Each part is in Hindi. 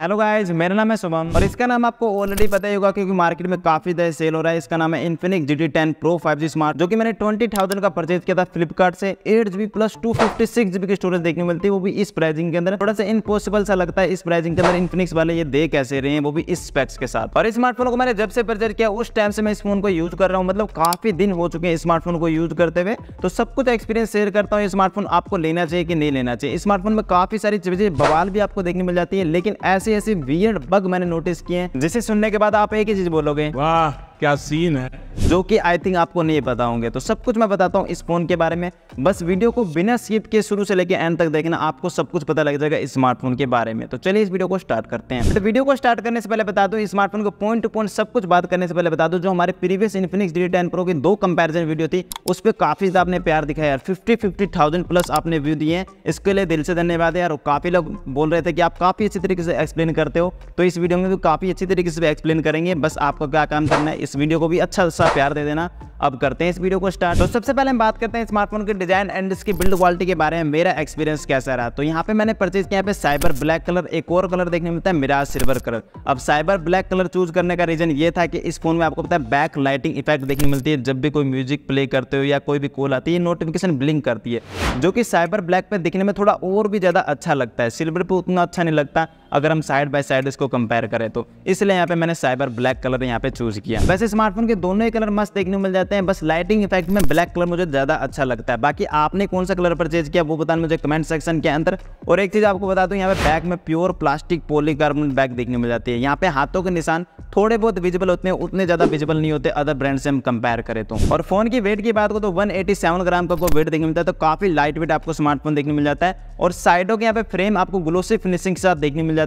हेलो गाइस मेरा नाम है शुभम और इसका नाम आपको ऑलरेडी पता ही होगा क्योंकि मार्केट में काफ़ी ज़्यादा सेल हो रहा है। इसका नाम है Infinix G T ten pro five G smart जो कि मैंने ट्वेंटी थाउज़ेंड का परचेज किया था फ्लिपकार्ट से। Eight GB plus two fifty six GB की स्टोरेज देखने मिलती है, वो भी इस प्राइसिंग के अंदर। थोड़ा सा इम्पॉसिबल सा लगता है इस प्राइसिंग के अंदर इन्फिनिक्स वाले ये दे कैसे रहे हैं, वो भी इस स्पेक्स के साथ। और स्मार्टफ़ोन को मैंने जब से परचेज किया, उस टाइम से मैं इस फ़ोन को यूज़ कर रहा हूँ। मतलब काफ़ी दिन हो चुके हैं स्मार्टफ़ोन को यूज़ करते हुए। तो सब कुछ एक्सपीरियंस शेयर करता हूँ स्मार्टफ़ोन आपको लेना चाहिए कि नहीं लेना चाहिए। स्मार्टफ़ोन में काफ़ी सारी चीज़ें, बवाल भी आपको देखने मिल जाती है, लेकिन ऐसे ऐसे ऐसे वियर्ड बग मैंने नोटिस किए हैं, जिसे सुनने के बाद आप एक ही चीज़ बोलोगे। वाह। क्या सीन है? जो कि आई थिंक आपको नहीं पता होंगे तो सब कुछ मैं बताता हूँ इस फ़ोन के बारे में। बस वीडियो को बिना स्किप के शुरू से लेकर एंड तक देखना, आपको सब कुछ पता लग जाएगा स्मार्टफ़ोन के बारे में। तो चलिए इस वीडियो को स्टार्ट करते हैं। तो वीडियो को स्टार्ट करने से पहले बता दूँ स्मार्टफ़ोन को पॉइंट टू पॉइंट सब कुछ बात करने से पहले बता दूँ, जो हमारे previous Infinix D ten pro की दो कंपेरिजन वीडियो थी, उस पर काफ़ी ज़्यादा आपने प्यार दिखाया यार। फिफ्टी फिफ्टी थाउज़ेंड प्लस आपने व्यू दिए इसके लिए दिल से धन्यवाद यार काफ़ी लोग बोल रहे थे कि आप काफ़ी अच्छी तरीके से एक्सप्लेन करते हो तो इस वीडियो में भी काफ़ी अच्छी तरीके से एक्सप्लेन करेंगे। बस आपको क्या काम करना है इस वीडियो को भी अच्छा सा प्यार दे देना। अब करते हैं इस वीडियो को स्टार्ट। तो सबसे पहले हम बात करते हैं स्मार्टफ़ोन के डिज़ाइन एंड इसकी बिल्ड क्वालिटी के बारे में। मेरा एक्सपीरियंस कैसा रहा? तो यहाँ पे मैंने परचेज किया पे साइबर ब्लैक कलर एक और कलर देखने मिलता है मिराज सिल्वर कलर अब साइबर ब्लैक कलर चूज़ करने का रीजन ये था कि इस फ़ोन में आपको पता है बैक लाइटिंग इफ़ेक्ट देखने मिलती है। जब भी कोई म्यूज़िक प्ले करते हो या कोई भी कॉल आती है नोटिफिकेशन ब्लिंक करती है। जो कि साइबर ब्लैक पे दिखने में थोड़ा और भी ज़्यादा अच्छा लगता है। सिल्वर पे उतना अच्छा नहीं लगता। अगर हम साइड बाय साइड इसको कंपेयर करें तो। इसलिए यहाँ पे मैंने साइबर ब्लैक कलर यहाँ पे चूज़ किया। वैसे स्मार्टफ़ोन के दोनों ही कलर मस्त देखने मिल जाते हैं, बस लाइटिंग इफ़ेक्ट में ब्लैक कलर मुझे ज़्यादा अच्छा लगता है। बाकी आपने कौन सा कलर परचेज किया वो बताना मुझे कमेंट सेक्शन के अंदर। और एक चीज़ आपको बता दूँ, यहाँ पे बैक में प्योर प्लास्टिक पॉलीकार्बोनेट बैग देखने मिल जाती है। यहाँ पे हाथों के निशान थोड़े बहुत विजिबल होते हैं, उतने ज़्यादा विजिबल नहीं होते अदर ब्रांड से हम कंपेयर करें तो। और फ़ोन की वेट की बात को तो 187 ग्राम का वेट देखने मिलता है तो काफ़ी लाइट वेट आपको स्मार्टफ़ोन देखने मिल जाता है। और साइडों के यहाँ पे फ्रेम आपको ग्लोसी फिनिशिंग के साथ देखने मिल जाते हैं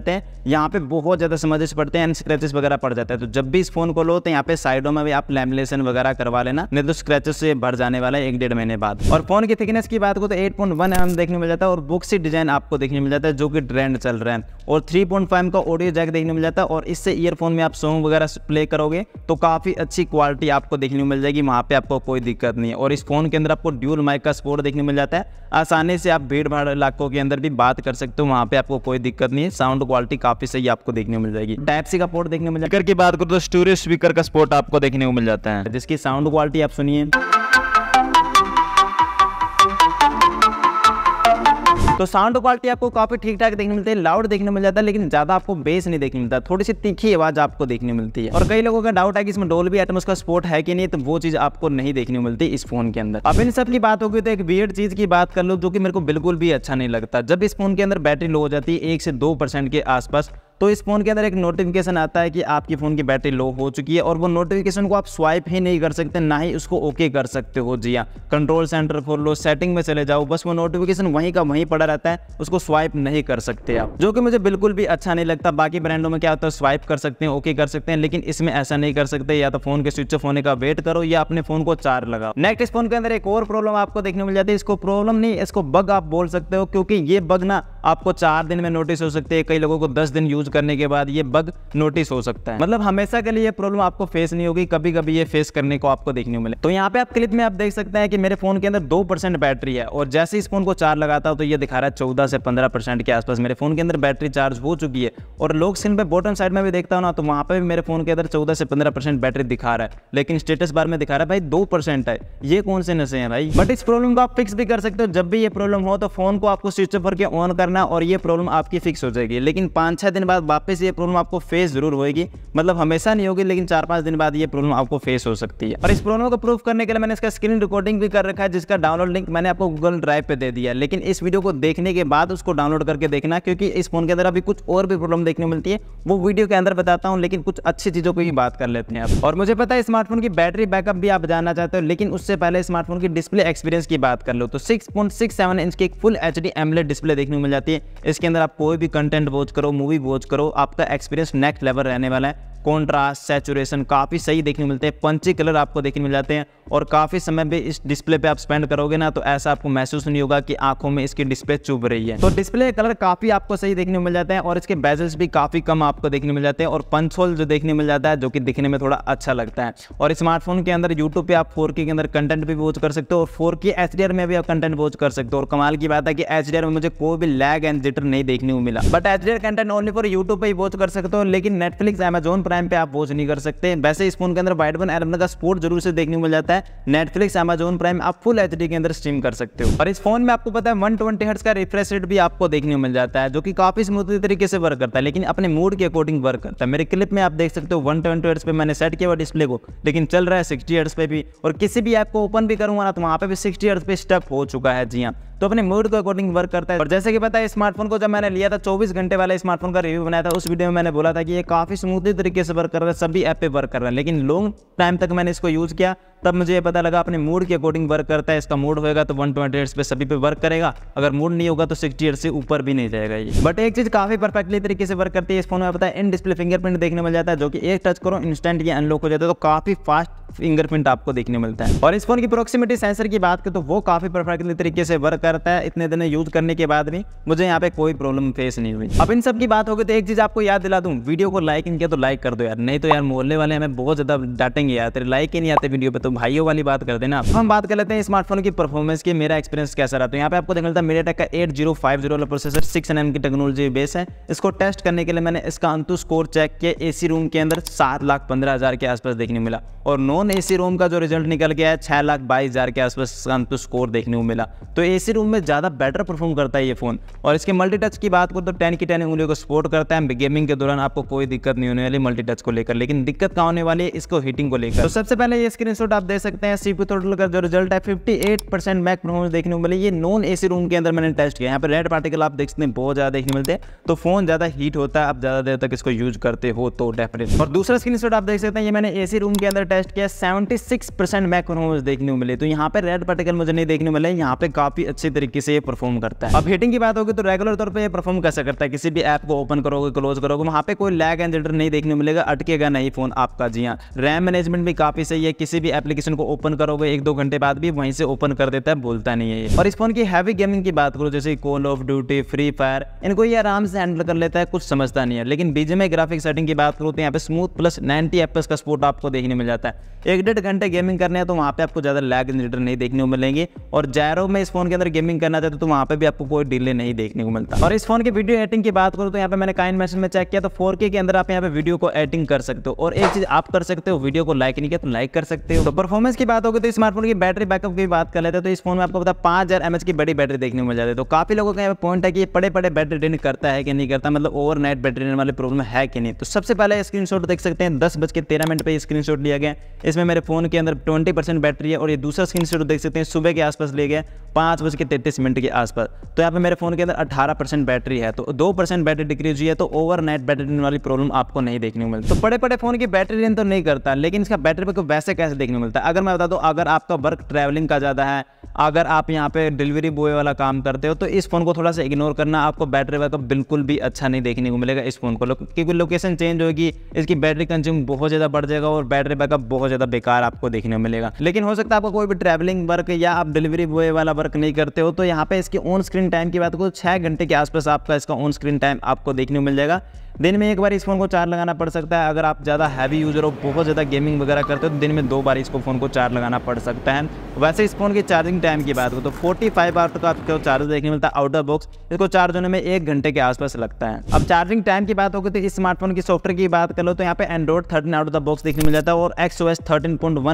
यहाँ पे बहुत ज़्यादा समझ पड़ते हैं स्क्रैचेस वगैरह पड़ जाते हैं। तो जब भी इस फ़ोन को लो तो यहाँ पे साइडों में भी आप लैमिनेशन वगैरह करवा लेना, नहीं तो स्क्रैचेस से भर जाने वाला है एक डेढ़ महीने बाद। और फ़ोन की थिकनेस की बात को तो 8.1 पॉइंट देखने मिल जाता है, और बुक्सी डिज़ाइन आपको देखने मिल जाता है, जो कि ट्रेंड चल रहा है। और 3.5 का ऑडियो जैक देखने मिल जाता है, और इससे ईयरफोन में आप सॉन्ग वगैरह प्ले करोगे तो काफ़ी अच्छी क्वालिटी आपको देखने मिल जाएगी, वहाँ पे आपको कोई दिक्कत नहीं है। और इस फ़ोन के अंदर आपको ड्यूल माइक का सपोर्ट देखने मिल जाता है। आसानी से आप भीड़ भाड़ इलाकों के अंदर भी बात कर सकते हो, वहाँ पे आपको कोई दिक्कत नहीं है साउंड क्वालिटी काफ़ी सही आपको देखने को मिल जाएगी। टाइप सी का पोर्ट देखने को मिल जाएगा। की बात करो तो स्टोरेज स्पीकर का स्पोर्ट आपको देखने को मिल जाता है। जिसकी साउंड क्वालिटी आप सुनिए। तो साउंड क्वालिटी आपको काफ़ी ठीक ठाक देखने मिलती है लाउड देखने मिल जाता है, लेकिन ज़्यादा आपको बेस नहीं देखने मिलता। थोड़ी सी तीखी आवाज़ आपको देखने मिलती है। और कई लोगों का डाउट है कि इसमें डोल भी आइटम उसका स्पोर्ट है कि नहीं तो वो चीज़ आपको नहीं देखने मिलती इस फ़ोन के अंदर। अब इन सब की बात होगी तो एक वियर्ड चीज़ की बात कर लो, जो कि मेरे को बिल्कुल भी अच्छा नहीं लगता। जब इस फ़ोन के अंदर बैटरी लो हो जाती है, एक से दो परसेंट के आसपास तो इस फ़ोन के अंदर एक नोटिफिकेशन आता है कि आपकी फ़ोन की बैटरी लो हो चुकी है और वो नोटिफिकेशन को आप स्वाइप ही नहीं कर सकते, ना ही उसको ओके कर सकते हो। जी हाँ कंट्रोल सेंटर खोल लो सेटिंग में चले जाओ, बस वो नोटिफिकेशन वहीं का वहीं पड़ा रहता है, उसको स्वाइप नहीं कर सकते आप, जो कि मुझे बिल्कुल भी अच्छा नहीं लगता। बाकी ब्रांडों में क्या होता है स्वाइप कर सकते हैं ओके कर सकते हैं, लेकिन इसमें ऐसा नहीं कर सकते, या तो फ़ोन के स्विच ऑफ़ होने का वेट करो, या अपने फ़ोन को चार्ज लगाओ। नेक्स्ट इस फ़ोन के अंदर एक और प्रॉब्लम आपको देखने मिल जाती है। इसको प्रॉब्लम नहीं, इसको बग आप बोल सकते हो, क्योंकि ये बग ना आपको चार दिन में नोटिस हो सकते हैं, कई लोगों को दस दिन यूज़ करने के बाद ये बग नोटिस हो सकता है। मतलब हमेशा के लिए ये प्रॉब्लम आपको फेस नहीं होगी कभी कभी ये फेस करने को आपको देखने को मिले। तो यहाँ पे आप क्लिप में आप देख सकते हैं कि मेरे फ़ोन के अंदर दो परसेंट बैटरी है और जैसे इस फ़ोन को चार्ज लगाता हूँ तो ये दिखा रहा है चौदह से पंद्रह परसेंट के आसपास मेरे फ़ोन के अंदर बैटरी चार्ज हो चुकी है और लोग स्क्रीन पे बॉटम साइड में भी देखता हूँ ना तो वहाँ पे भी मेरे फ़ोन के अंदर चौदह से पंद्रह बैटरी दिखा रहा है। लेकिन स्टेटस बार में दिखा रहा है, भाई, दो है। ये कौन से नशे हैं भाई? बट इस प्रॉब्लम को आप फिक्स भी कर सकते हो। जब भी ये प्रॉब्लम हो तो फ़ोन को आपको स्विच ऑफ़ करके ऑन करना और ये प्रॉब्लम आपकी फिक्स हो जाएगी। लेकिन पाँच छः दिन बाद वापस ये प्रॉब्लम आपको फेस ज़रूर होगी मतलब हमेशा नहीं होगी, लेकिन चार पाँच दिन बाद ये प्रॉब्लम आपको फेस हो सकती है। और इस प्रॉब्लम को प्रूव करने के लिए मैंने इसका स्क्रीन रिकॉर्डिंग भी कर रखा है, जिसका डाउनलोड लिंक मैंने आपको गूगल ड्राइव पे दे दिया लेकिन इस वीडियो को देखने के बाद उसको डाउनलोड करके देखना, क्योंकि इस फ़ोन के अंदर अभी कुछ और भी प्रॉब्लम देखने मिलती है। वो वीडियो के अंदर बताता हूँ, लेकिन कुछ अच्छी चीज़ों को बात कर लेते हैं और मुझे पता है स्मार्टफ़ोन की बैटरी बैकअप भी आप जानना चाहते हो, लेकिन उससे पहले स्मार्टफ़ोन की डिस्प्ले एक्सपीरियंस की बात कर लो तो six point six seven inch की एक full H D AMOLED display देखने को मिल जाती है। इसके अंदर आप कोई भी कंटेंट वॉच करो मूवी वॉच करो आपका एक्सपीरियंस नेक्स्ट लेवल रहने वाला है। कॉन्ट्रास्ट सेचुरेशन काफ़ी सही देखने को मिलते हैं पंची कलर आपको देखने मिल जाते हैं और काफ़ी समय भी इस डिस्प्ले पे आप स्पेंड करोगे ना तो ऐसा आपको महसूस नहीं होगा कि आँखों में इसकी डिस्प्ले चुभ रही है। तो डिस्प्ले कलर काफ़ी आपको सही देखने को मिल जाता है और इसके बेजल्स भी काफ़ी कम आपको देखने मिल जाते हैं और पंच होल जो देखने मिल जाता है, जो कि दिखने में थोड़ा अच्छा लगता है। और स्मार्टफ़ोन के अंदर यूट्यूब पे आप फोर के अंदर कंटेंट भी वॉच कर सकते हो और फोर के एच में भी आप कंटेंट वॉच कर सकते हो। और कमाल की बात है कि HDR में मुझे कोई भी लैग एंड जिटर नहीं देखने को मिला। But H content only for YouTube पर ही वॉच कर सकते हो, लेकिन नेटफ्लिक्स अमेजोन प्राइम पे आप वॉच नहीं कर सकते। वैसे इस फ़ोन के अंदर वाइड वन एलेवन का स्पोर्ट ज़रूर से देखने को मिल जाता है। नेटफ्लिक्स अमेजोन प्राइम आप फुल एच के अंदर स्ट्रीम कर सकते हो। और इस फ़ोन में आपको पता है वन ट्वेंटी का रिफ्रेश रेट भी आपको देखने को मिल जाता है, जो कि काफ़ी स्मूथली तरीके से वर्क करता है, लेकिन अपने मूड के अकॉर्डिंग वर्क करता है। मेरे क्लिप में आप देख सकते हो वन ट्वेंटी पे मैंने सेट किया हुआ डिस्प्ले को, लेकिन चल रहा है सिक्सटी पे भी। और किसी भी ऐप को ओपन भी करूँगा ना तो वहाँ पे भी सिक्सटी पे स्टक हो चुका है, जी हाँ। तो अपने मूड के अकॉर्डिंग वर्क करता है। और जैसे कि पता है स्मार्टफ़ोन को जब मैंने लिया था 24 घंटे वाले स्मार्टफ़ोन का रिव्यू बनाया था, उस वीडियो में मैंने बोला था कि ये काफ़ी स्मूथली तरीके से वर्क कर रहा है, सभी ऐप पे वर्क कर रहा है। लेकिन लॉन्ग टाइम तक मैंने इसको यूज़ किया, तब मुझे ये पता लगा, अपने मूड के अकॉर्डिंग वर्क करता है, इसका मूड होगा तो वन ट्वेंटी पे सभी पे वर्क करेगा। अगर मूड नहीं होगा तो सिक्सटी से ऊपर भी नहीं जाएगा ये। बट एक चीज़ काफ़ी परफेक्टली तरीके से वर्क करती है, इस फ़ोन में पता है इन डिस्प्ले फिंगरप्रिंट देखने मिल जाता है, जो कि एक टच करो इंस्टेंट ये अनलॉक हो जाता है तो काफ़ी फास्ट फिंगरप्रिंट आपको देखने मिलता है। और इस फ़ोन की प्रोक्सीमिटी सेंसर की बात करें तो वो काफ़ी परफेक्टली तरीके से वर्क करता है, इतने दिन यूज़ करने के बाद भी। मुझे यहाँ पे कोई प्रॉब्लम फेस नहीं हुई। अब इन सब की बात होगी तो एक चीज़ आपको याद दिला दूँ वीडियो को लाइक किया तो लाइक कर दो यार। नहीं तो यार, मोहल्ले वाले हमें बहुत ज़्यादा डांटेंगे यार। तेरे लाइक ही नहीं आते वीडियो पे तो भाइयों वाली बात कर देना। हम बात कर लेते हैं स्मार्टफ़ोन की परफॉर्मेंस की, मेरा एक्सपीरियंस कैसा रहा? तो यहाँ पे आपको देख मेरे का eight zero five zero processor six N की टेक्नोलॉजी बेस है। इसको टेस्ट करने के लिए मैंने इसका अंतु स्कोर चेक किया एसी रूम के अंदर सात लाख पंद्रह हज़ार के आसपास देखने मिला। और नॉन एसी रूम का जो रिज़ल्ट निकल गया है, छह लाख बाईस हज़ार के आसपास इसका अंतु स्कोर देखने को मिला। तो एसी रूम में ज़्यादा बेटर परफॉर्म करता है ये फ़ोन और इसके मल्टी टच की बात करो तो टेन की टेन उंगलियों को सपोर्ट करता है। गेमिंग के दौरान आपको कोई दिक्कत नहीं होने वाली। मल्टी टच को लेकर, लेकिन दिक्कत कहाँ होने वाली है? इसको हीटिंग को लेकर। तो सबसे पहले ये स्क्रीन आप देख सकते हैं सीपी टोटल का जो रिज़ल्ट है fifty eight percent max performance देखने को मिले। ये नॉन एसी रूम के अंदर मैंने टेस्ट किया यहाँ पर रेड पार्टिकल आप देख सकते हैं, बहुत ज़्यादा देखने मिलते हैं। तो फ़ोन ज़्यादा हीट होता है, आप ज़्यादा देर तक इसको यूज़ करते हो तो डेफिनेट और दूसरा स्क्रीन आप देख सकते हैं, ये मैंने एसी रूम के अंदर टेस्ट किया seventy six percent max performance देखने को मिले। तो यहाँ पे रेड पार्टिकल मुझे नहीं देखने मिले, यहाँ पे काफ़ी अच्छे तरीके से परफॉर्म करता है। अब हीटिंग की बात होगी तो रेगुलर तौर पर परफॉर्म कैसे करता है? किसी भी ऐप को ओपन करोगे क्लोज करोगे, वहाँ पे कोई लैग एंड नहीं देखने मिलेगा, अटकेगा नहीं फ़ोन आपका। जी हाँ रैम मैनेजमेंट भी काफ़ी सही है, किसी भी एप्लीकेशन को ओपन करोगे, एक दो घंटे बाद भी वहीं से ओपन कर देता है, बोलता नहीं है और इस फ़ोन की हैवी गेमिंग की बात करो, जैसे Call of Duty Free Fire इनको ये आराम से हैंडल कर लेता है, कुछ समझता नहीं है। लेकिन बीजेमआई ग्राफिक सेटिंग की बात करो तो यहाँ पे स्मूथ प्लस नाइनटी एफ़ का सपोर्ट आपको देखने मिल जाता है। एक डेढ़ घंटे गेमिंग करने हैं तो वहाँ पे आपको ज़्यादा लैग जनरेटर नहीं देखने को मिलेंगे। और जैरो में इस फ़ोन के अंदर गेमिंग करना चाहते तो वहाँ पे भी आपको कोई डिले नहीं देखने को मिलता। और इस फ़ोन की वीडियो एडिटिंग की बात करो तो यहाँ पे मैंने काइन मैसेज में चेक किया तो फोर के अंदर आप यहाँ पे वीडियो को एडिटिंग कर सकते हो। और एक चीज़ आप कर सकते हो, वीडियो को लाइक नहीं किया तो लाइक कर सकते हो। तो परफॉर्मेंस की बात होगी तो स्मार्टफ़ोन की बैटरी बैकअप की बात कर लेते हैं। तो इस फ़ोन में आपको पता पाँच हज़ार एमएच की बड़ी बैटरी देखने को मिल जाती है। तो काफ़ी लोगों का यहाँ पॉइंट है कि बड़े बड़े बैटरी ड्रेन करता है कि नहीं करता मतलब ओवर नाइट बैटरी ड्रेन वाले प्रॉब्लम है कि नहीं। तो सबसे पहले स्क्रीन देख सकते हैं। दस बज के तेरह मिनट पर स्क्रीन लिया गया। इसमें मेरे फ़ोन के अंदर ट्वेंटी परसेंट बैटरी है और ये दूसरा स्क्रीन शॉट देख सकते हैं। सुबह के आसपास ले गए पाँच बज के तैतीस मिनट के आसपास। तो यहाँ पे मेरे फ़ोन के अंदर अठारह परसेंट बैटरी है। तो दो परसेंट बैटरी डिक्रीज हुई है तो ओवर नाइट बैटरी वाली प्रॉब्लम आपको नहीं देखने को मिलती। तो बड़े बड़े फ़ोन की बैटरी रेन तो नहीं करता, लेकिन इसका बैटरी बैकअप वैसे कैसे देखने को मिलता? है अगर मैं बता दूँ, अगर आपका वर्क ट्रैवलिंग का ज़्यादा है, अगर आप यहाँ पे डिलीवरी बॉय वाला काम करते हो तो इस फ़ोन को थोड़ा सा इग्नोर करना आपको बैटरी बैकअप बिल्कुल भी अच्छा नहीं देखने को मिलेगा इस फ़ोन को। क्योंकि लोकेशन चेंज होगी, इसकी बैटरी कंज्यूम बहुत ज़्यादा बढ़ जाएगा और बैटरी बैकअप बहुत ज़्यादा बेकार आपको देखने को मिलेगा। लेकिन हो सकता है आपको कोई भी ट्रैवलिंग वर्क या आप डिलीवरी बॉय वाला वर्क नहीं करते हो तो यहाँ पे इसकी ऑन स्क्रीन टाइम की बात करो छः घंटे के आसपास आपका इसका ऑन स्क्रीन टाइम आपको देखने को मिल जाएगा। दिन में एक बार इस फ़ोन को चार्ज लगाना पड़ सकता है। अगर आप ज़्यादा हैवी यूज़र हो, बहुत ज़्यादा गेमिंग वगैरह करते हो तो दिन में दो बार इसको फ़ोन को चार्ज लगाना पड़ सकता है। वैसे इस फ़ोन की चार्जिंग टाइम की बात हो तो फोर्टी फाइव आवर तक आपको चार्ज देखने मिलता है आउटर बॉक्स इसको चार्ज होने में एक घंटे के आसपास लगता है। अब चार्जिंग टाइम की बात होगी तो इस स्मार्टफ़ोन की सॉफ्टवेयर की बात कर लो तो यहाँ पे Android thirteen out of the box देखने मिल जाता है और एक्स ओ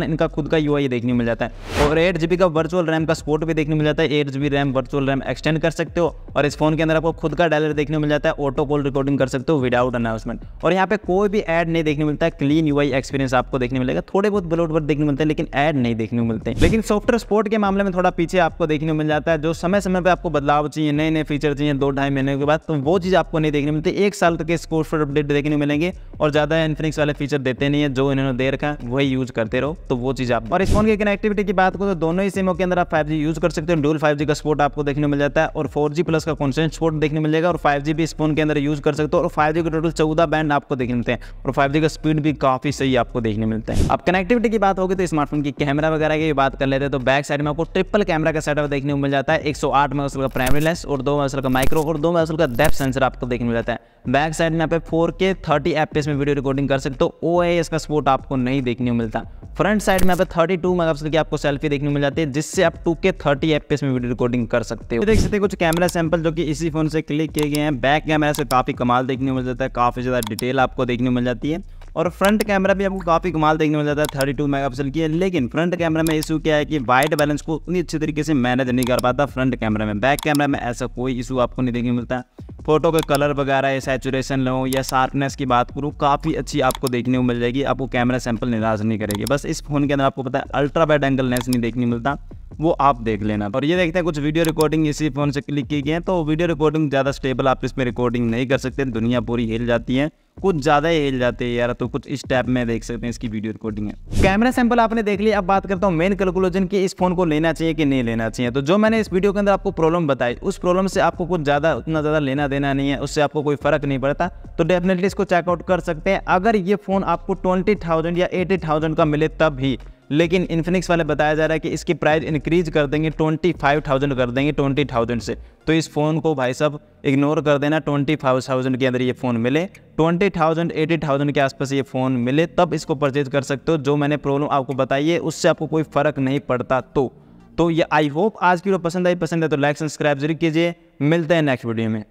इनका खुद का यूआई देखने मिल जाता है। और एट का वर्चुअल रैम का स्पोर्ट भी देखने मिल जाता है। Eight RAM virtual RAM extend कर सकते हो और इस फ़ोन के अंदर आपको खुद का डायलर देखने मिल जाता है। ऑटो कॉल रिकॉर्डिंग कर सकते हो विदाउट अनाउंसमेंट और यहाँ पे कोई भी ऐड नहीं देखने मिलता है। क्लीन यूआई एक्सपीरियंस आपको देखने मिलेगा। थोड़े बहुत ब्लोट वर्क देखने मिलते हैं, लेकिन ऐड नहीं देखने को मिलते लेकिन सॉफ्टवेयर सपोर्ट के मामले में थोड़ा पीछे आपको देखने को मिल जाता है, जो समय समय पर आपको बदलाव चाहिए नए नए फीचर चाहिए, दो ढाई महीने के बाद तो वो चीज़ आपको नहीं देखने मिलती। एक साल तक सॉफ्टवेयर अपडेट देखने मिलेंगे और ज़्यादा इन्फिनिक्स वाले फीचर देते नहीं है, जो इन्होंने दे रखा है, वही यूज़ करते रहो तो वो चीज़ आप और इस फ़ोन की कनेक्टिविटी की बात करो तो दोनों ही सिमों के अंदर आप फाइव यूज़ कर सकते हो। डूल फाइव का सपोर्ट आपको देखने मिल जाता है और फोर प्लस का कॉन्सेंट सपोर्ट देखने मिलेगा और फाइव भी इस फ़ोन के अंदर यूज़ कर सकते हो और फाइव के टोटल चौदह बैंड आपको देखने मिलते हैं और फाइव का स्पीड भी काफ़ी सही आपको देखने मिलते हैं। अब कनेक्टिविटी की बात होगी तो स्मार्टफ़ोन की कैमरा वगैरह की बात कर लेते हैं तो बैक साइड में आपको ट्रिपल कैमरा का सेटअप देखने को मिल जाता है। एक सौ का प्राइमरी लेंस और दो मेगापिक्सल का माइक्रो और दो मेगापिक्सल का डेप्थ सेंसर आपको देखने मिल जाता है। बैक साइड में यहाँ पे 4K 30 एफ़ में वीडियो रिकॉर्डिंग कर सकते हो। ओ का सपोर्ट आपको नहीं देखने को मिलता। फ्रंट साइड में यहाँ पे 32 मेगापिक्सल की आपको सेल्फी देखने मिल जाती है, जिससे आप 2K 30 एफ़ में वीडियो रिकॉर्डिंग कर सकते हो। देख सकते हैं कुछ कैमरा सैंपल जो कि इसी फ़ोन से क्लिक किए गए हैं। बैक कैमरा से काफ़ी कमाल देखने मिल जाता है, काफ़ी ज़्यादा डिटेल आपको देखने मिल जाती है। और फ्रंट कैमरा भी आपको काफ़ी कमाल देखने मिल जाता है, थर्टी टू मेगा की है। लेकिन फ्रंट कैमरा में इशू क्या है कि वाइट बैलेंस को उतनी अच्छी तरीके से मैनेज नहीं कर पाता फ्रंट कैमरा में। बैक कैमरा में ऐसा कोई इशू आपको नहीं देखने मिलता। फ़ोटो के कलर वगैरह या सैचुरेशन लो या शार्पनेस की बात करूँ, काफ़ी अच्छी आपको देखने को मिल जाएगी। आपको कैमरा सैंपल निराश नहीं करेगी। बस इस फ़ोन के अंदर आपको पता है अल्ट्रा वाइड एंगल लेंस नहीं देखने मिलता। वो आप देख लेना। और ये देखते हैं, कुछ वीडियो रिकॉर्डिंग इसी फ़ोन से क्लिक की गई है तो वीडियो रिकॉर्डिंग ज़्यादा स्टेबल आप इसमें रिकॉर्डिंग नहीं कर सकते, दुनिया पूरी हिल जाती है। कुछ ज़्यादा ही हिल जाते हैं यार तो कुछ इस टाइप में देख सकते हैं इसकी वीडियो रिकॉर्डिंग है। कैमरा सैंपल आपने देख लिया, अब बात करता हूँ मेन कैलकुलेशन की इस फ़ोन को लेना चाहिए कि नहीं लेना चाहिए। तो जो मैंने इस वीडियो के अंदर आपको प्रॉब्लम बताई, उस प्रॉब्लम से आपको कुछ ज़्यादा, उतना ज़्यादा लेना देना नहीं है, उससे आपको कोई फ़र्क नहीं पड़ता। तो डेफिनेटली इसको चेकआउट कर सकते हैं। अगर ये फ़ोन आपको ट्वेंटी या एटी का मिले, तब भी लेकिन इन्फिनिक्स वाले बताया जा रहा है कि इसकी प्राइस इंक्रीज कर देंगे ट्वेंटी फाइव थाउज़ेंड कर देंगे ट्वेंटी थाउज़ेंड से। तो इस फ़ोन को भाई साहब इग्नोर कर देना ट्वेंटी फाइव थाउज़ेंड के अंदर ये फ़ोन मिले। ट्वेंटी थाउज़ेंड एटी थाउज़ेंड के आसपास ये फ़ोन मिले, तब इसको परचेज कर सकते हो। जो मैंने प्रॉब्लम आपको बताई है, उससे आपको कोई फ़र्क नहीं पड़ता तो। तो ये आई होप आज की वीडियो पसंद आई, पसंद है तो लाइक सब्सक्राइब ज़रूर कीजिए। मिलते हैं नेक्स्ट वीडियो में।